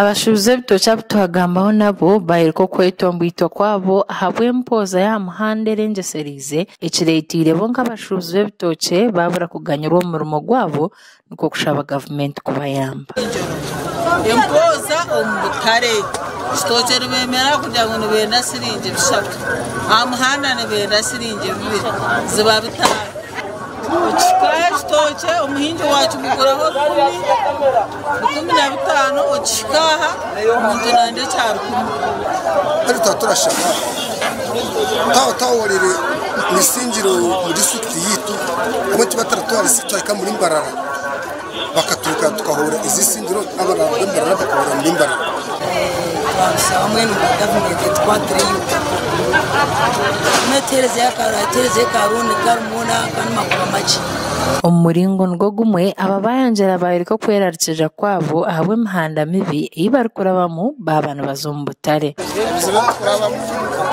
abashubuze butocha butuhagambaho nabo bahereko kwetombwitwa kwabo habwempoza ya muhanda erengeserize ekireetiire bonka abashubuze butoche babura kuganya omu murimo gwabo nikwo kushaba gavumenti kubayamba empoza omu butare ekitookye kugira ngu nibenda siringi bishatu aha muhanda nibenda siringi bibiri ziba bitaano ukikaye igitoki umuhingi wakiguguraho rukumi rukumi na bitanu ukikaha umuturande cya rukumi bari tuba turashaka tawo taworere imisingiro mu disitulikiti yitu kamwe tuba taratuha risitari muri mbarara bakaturuka tukahura izi singiro abana b'imbarara bakahura muri mbarara turabisaba hamwe na gavumenti twatere yuko umuringo ngo gumwe aba bayangyera baahirika okwerarikirira kwabo ahabw'emihanda mibi ei barikurabamu baaba nibaza omu butare ebizibu turikurabamu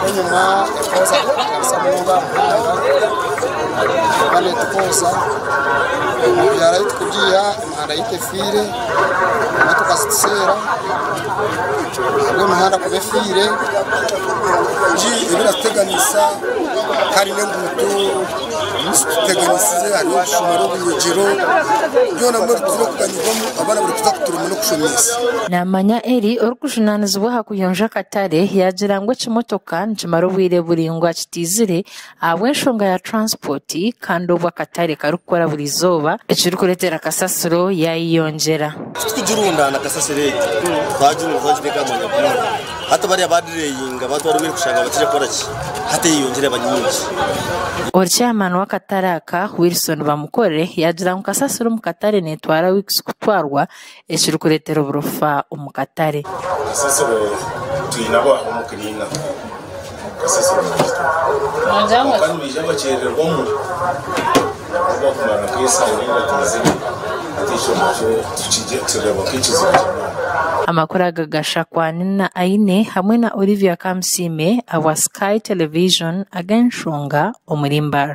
enyuma ekooza kukoresa munonga muhanda kandi tukooza ebyara kandi n'enguuto zituteganisize hariho obushomero obunyigiro byona muri turokuganyirwamu abaana bari kuza kuturuma n'okushomesa namanya eri orikujunaanizibwa aha kuyonja akatare yagira ngu ekimotoka buri obwire buringwa kitizire ahabw'enshonga ya transport kandi obwo akatare karikukora buri izooba ekirikureetera kasasiro yayiyongyera titukugirundaana kasasiro egi twagirundaagireka amanya kumwe hata bariya badireyinga batwara bari gushaka abakire kora ki hatiyongere abanyinshi Chairman w'akataraka Wilson Bamukorere yagira mukasasiro mukatare netwara wikisi kutwarwa eshiri kuretera oburofa omukatare kasasiro twine abantu mukurinda kasasiro kandi bijabakyererwamu abantu ubwisangane tureba ko amakuru agagasha kwa Nina Aine hamwe na Olivia Kamsime awa Sky Television agenshunga omulimbar